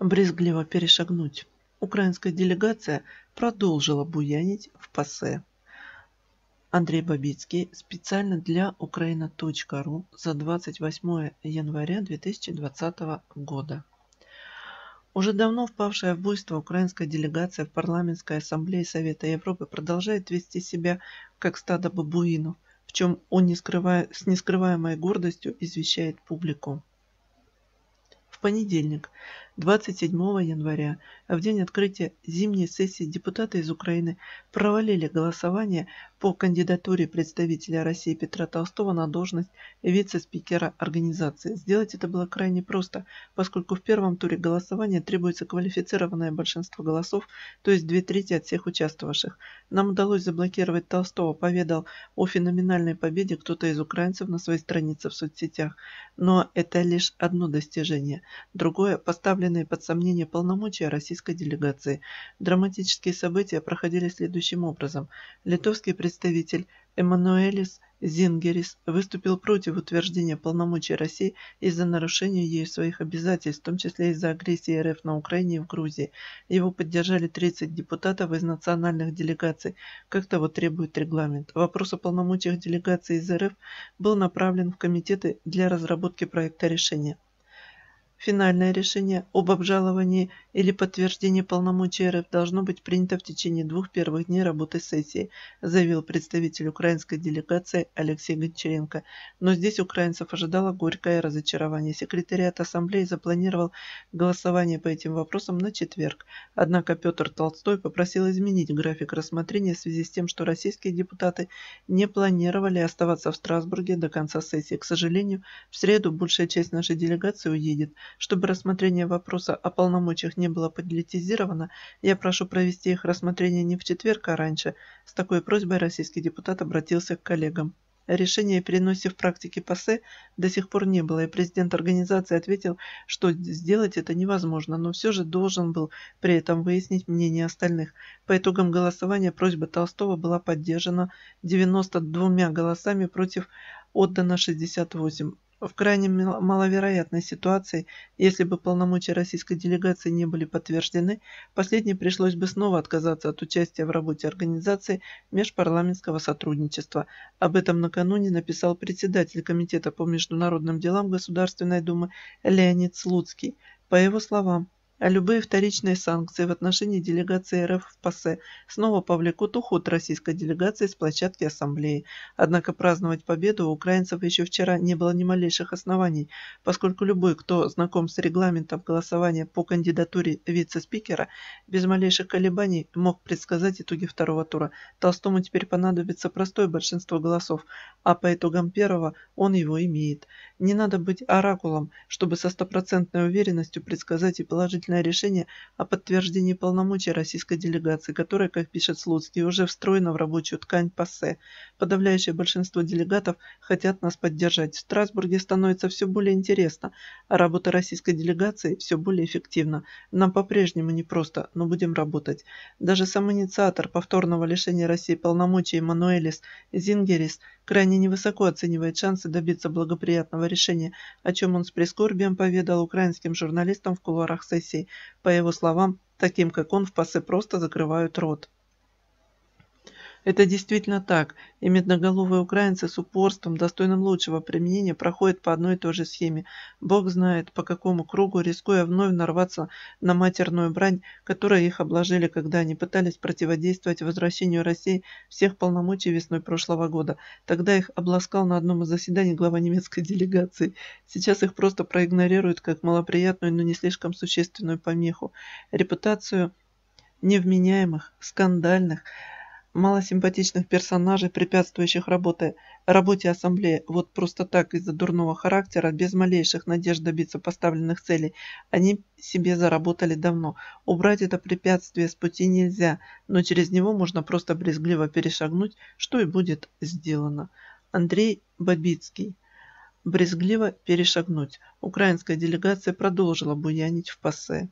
брезгливо перешагнуть. Украинская делегация продолжила буянить в ПАСЕ. Андрей Бабицкий специально для Украина.ру за 28 января 2020 года. Уже давно впавшая в буйство украинская делегация в парламентской ассамблее Совета Европы продолжает вести себя как стадо бабуинов, в чем он не скрывая, с нескрываемой гордостью извещает публику. В понедельник 27 января, в день открытия зимней сессии депутаты из Украины провалили голосование по кандидатуре представителя России Петра Толстого на должность вице-спикера организации. Сделать это было крайне просто, поскольку в первом туре голосования требуется квалифицированное большинство голосов, то есть две трети от всех участвовавших. Нам удалось заблокировать Толстого, поведал о феноменальной победе кто-то из украинцев на своей странице в соцсетях. Но это лишь одно достижение. Другое – поставлено поставленные под сомнение полномочия российской делегации. Драматические события проходили следующим образом. Литовский представитель Эммануэлис Зингерис выступил против утверждения полномочий России из-за нарушения ею своих обязательств, в том числе из-за агрессии РФ на Украине и в Грузии. Его поддержали 30 депутатов из национальных делегаций, как того требует регламент. Вопрос о полномочиях делегации из РФ был направлен в комитеты для разработки проекта решения. Финальное решение об обжаловании или подтверждении полномочий РФ должно быть принято в течение двух первых дней работы сессии, заявил представитель украинской делегации Алексей Гончаренко. Но здесь украинцев ожидало горькое разочарование. Секретариат Ассамблеи запланировал голосование по этим вопросам на четверг. Однако Петр Толстой попросил изменить график рассмотрения в связи с тем, что российские депутаты не планировали оставаться в Страсбурге до конца сессии. К сожалению, в среду большая часть нашей делегации уедет. Чтобы рассмотрение вопроса о полномочиях не было политизировано, я прошу провести их рассмотрение не в четверг, а раньше. С такой просьбой российский депутат обратился к коллегам. Решения о переносе в практике ПАСЕ до сих пор не было, и президент организации ответил, что сделать это невозможно, но все же должен был при этом выяснить мнение остальных. По итогам голосования просьба Толстого была поддержана 92 голосами против отдано 68. В крайне маловероятной ситуации, если бы полномочия российской делегации не были подтверждены, последней пришлось бы снова отказаться от участия в работе организации межпарламентского сотрудничества. Об этом накануне написал председатель Комитета по международным делам Государственной Думы Леонид Слуцкий. По его словам, а любые вторичные санкции в отношении делегации РФ в ПАСЕ снова повлекут уход российской делегации с площадки Ассамблеи. Однако праздновать победу у украинцев еще вчера не было ни малейших оснований, поскольку любой, кто знаком с регламентом голосования по кандидатуре вице-спикера, без малейших колебаний мог предсказать итоги второго тура. Толстому теперь понадобится простое большинство голосов, а по итогам первого он его имеет. Не надо быть оракулом, чтобы со стопроцентной уверенностью предсказать и положить окончательное решение о подтверждении полномочий российской делегации, которая, как пишет Слуцкий, уже встроена в рабочую ткань ПАСЕ. Подавляющее большинство делегатов хотят нас поддержать. В Страсбурге становится все более интересно, а работа российской делегации все более эффективна. Нам по-прежнему непросто, но будем работать. Даже сам инициатор повторного лишения России полномочий Мануэлис Зингерис крайне невысоко оценивает шансы добиться благоприятного решения, о чем он с прискорбием поведал украинским журналистам в кулуарах сессии. По его словам, таким как он в ПАСе просто закрывают рот. Это действительно так, и медноголовые украинцы с упорством, достойным лучшего применения, проходят по одной и той же схеме. Бог знает, по какому кругу, рискуя вновь нарваться на матерную брань, которой их обложили, когда они пытались противодействовать возвращению России всех полномочий весной прошлого года. Тогда их обласкал на одном из заседаний глава немецкой делегации. Сейчас их просто проигнорируют как малоприятную, но не слишком существенную помеху. Репутацию невменяемых, скандальных, малосимпатичных персонажей, препятствующих работе, работе ассамблеи, вот просто так из-за дурного характера, без малейших надежд добиться поставленных целей, они себе заработали давно. Убрать это препятствие с пути нельзя, но через него можно просто брезгливо перешагнуть, что и будет сделано. Андрей Бабицкий. Брезгливо перешагнуть. Украинская делегация продолжила буянить в ПАСЕ.